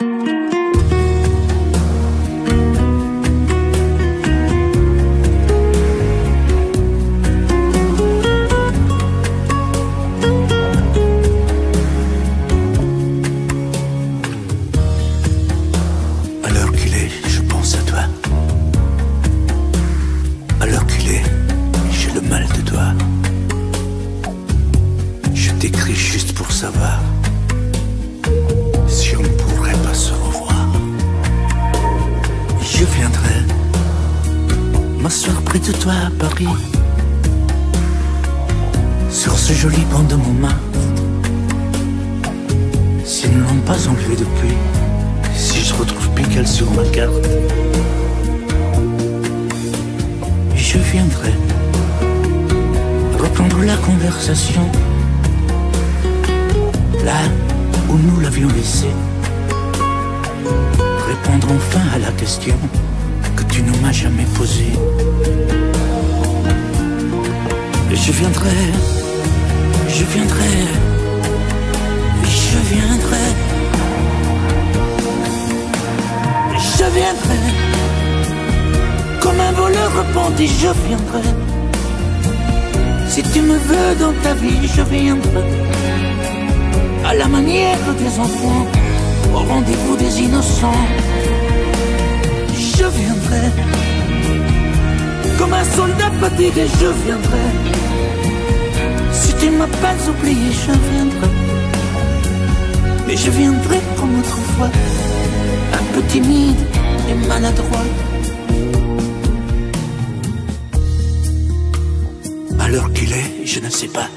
À près de toi à Paris, sur ce joli banc de Montmartre. S'ils ne l'ont pas enlevé depuis, si je retrouve Pigalle sur ma carte, je viendrai reprendre la conversation là où nous l'avions laissée. Répondre enfin à la question que tu ne m'as jamais posée. Je viendrai, je viendrai, je viendrai. Je viendrai, comme un voleur repenti, je viendrai. Si tu me veux dans ta vie, je viendrai. À la manière des enfants, au rendez-vous des innocents. Je viendrai, comme un soldat fatigué, je viendrai. Si tu ne m'as pas oublié, je viendrai. Mais je viendrai comme autrefois un peu timide et maladroit. À l'heure qu'il est, je ne sais pas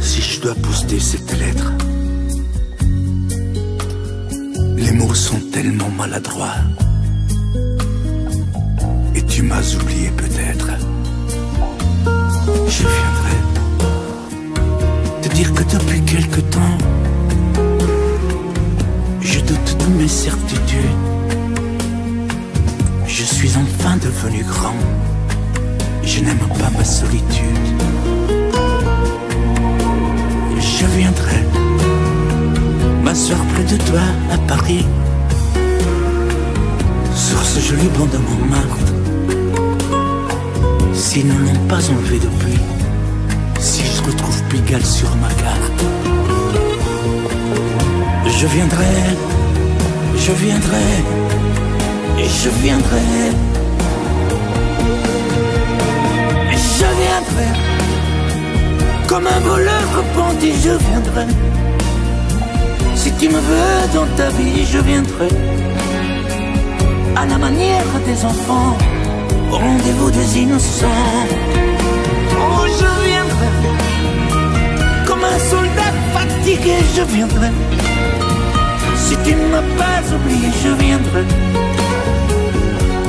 si je dois poster cette lettre. Les mots sont tellement maladroits. Tu m'as oublié peut-être. Je viendrai te dire que depuis quelque temps, je doute de mes certitudes. Je suis enfin devenu grand. Je n'aime pas ma solitude. Je viendrai m'asseoir près de toi à Paris, sur ce joli banc de Montmartre. S'ils ne l'ont pas enlevé depuis, si je retrouve Pigalle sur ma carte. Je viendrai, je viendrai, et je viendrai. Je viendrai, comme un voleur repenti, je viendrai. Si tu me veux dans ta vie, je viendrai. À la manière des enfants, au rendez-vous des innocents. Oh, je viendrai, comme un soldat fatigué, je viendrai. Si tu ne m'as pas oublié, je viendrai.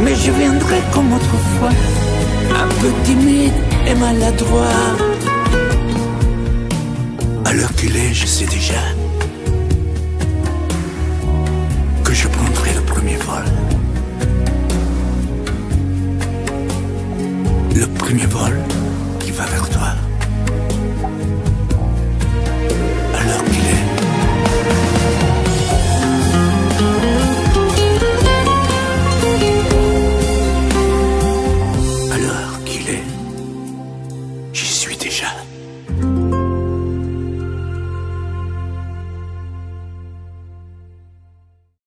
Mais je viendrai comme autrefois, un peu timide et maladroit. À l'heure qu'il est, je sais déjà Alors qu'il est. Alors qu'il est. J'y suis déjà.